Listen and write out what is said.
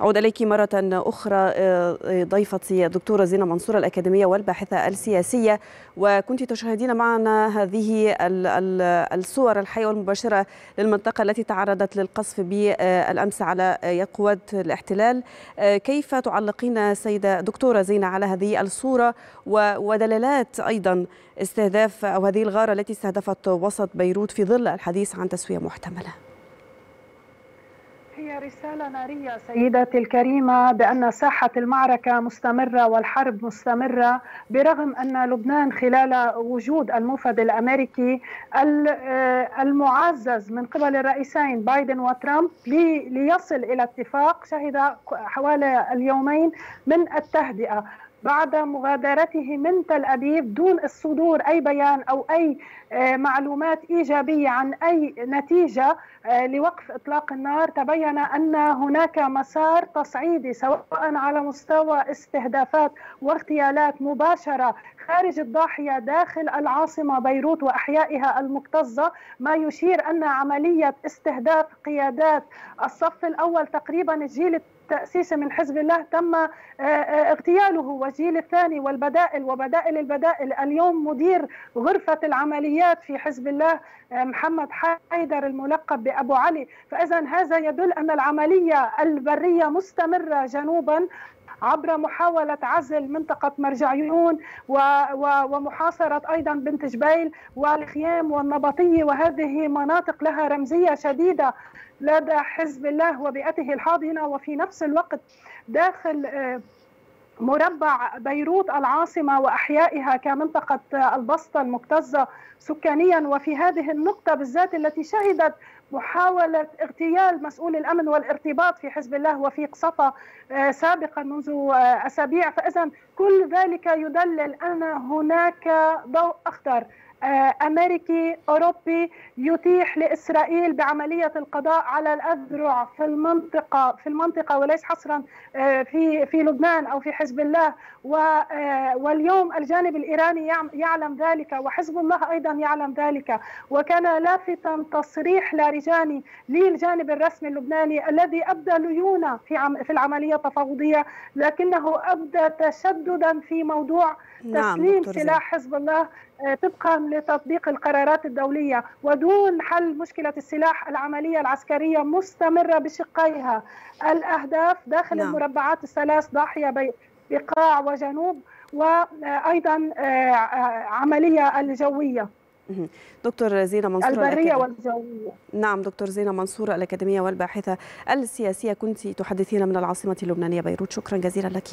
أعود إليك مرة أخرى ضيفتي الدكتورة زينة منصور الأكاديمية والباحثة السياسية. وكنت تشاهدين معنا هذه الصور الحية والمباشرة للمنطقة التي تعرضت للقصف بالأمس على قوات الاحتلال. كيف تعلقين سيدة دكتورة زينة على هذه الصورة ودلالات أيضا استهداف أو هذه الغارة التي استهدفت وسط بيروت في ظل الحديث عن تسوية محتملة؟ هي رسالة نارية سيدتي الكريمة بأن ساحة المعركة مستمرة والحرب مستمرة برغم أن لبنان خلال وجود الموفد الأمريكي المعزز من قبل الرئيسين بايدن وترامب ليصل إلى اتفاق شهد حوالي اليومين من التهدئة. بعد مغادرته من تل أبيب دون الصدور أي بيان أو أي معلومات إيجابية عن أي نتيجة لوقف إطلاق النار تبين أن هناك مسار تصعيدي سواء على مستوى استهدافات واغتيالات مباشرة خارج الضاحية داخل العاصمة بيروت وأحيائها المكتظة ما يشير أن عملية استهداف قيادات الصف الأول تقريبا الجيل التأسيسي من حزب الله تم اغتياله والجيل الثاني والبدائل وبدائل البدائل. اليوم مدير غرفة العمليات في حزب الله محمد حيدر الملقب بأبو علي. فإذا هذا يدل أن العملية البرية مستمرة جنوبا. عبر محاولة عزل منطقة مرجعيون ومحاصرة أيضا بنت جبيل والخيام والنبطية وهذه مناطق لها رمزية شديدة لدى حزب الله وبيئته الحاضنة. وفي نفس الوقت داخل مربع بيروت العاصمة وأحيائها كمنطقة البسطة المكتظة سكانيا. وفي هذه النقطة بالذات التي شهدت محاولة اغتيال مسؤول الأمن والارتباط في حزب الله وفي قصفة سابقا منذ أسابيع. فإذا كل ذلك يدلل أن هناك ضوء أخضر. أمريكي أوروبي يتيح لإسرائيل بعملية القضاء على الأذرع في المنطقة في المنطقة وليس حصرا في في لبنان أو في حزب الله. واليوم الجانب الإيراني يعلم ذلك وحزب الله أيضا يعلم ذلك. وكان لافتا تصريح لارجاني للجانب الرسمي اللبناني الذي أبدى ليونة في في العملية التفاوضية لكنه أبدى تشددا في موضوع تسليم نعم سلاح حزب الله طبقا لتطبيق القرارات الدولية ودون حل مشكلة السلاح العملية العسكرية مستمرة بشقيها. الأهداف داخل نعم. المربعات الثلاث ضاحية بقاع وجنوب وأيضا عملية الجوية. دكتور زينة منصور البرية والجوية. نعم دكتور زينة منصور الأكاديمية والباحثة السياسية. كنت تحدثين من العاصمة اللبنانية بيروت. شكرا جزيلا لك.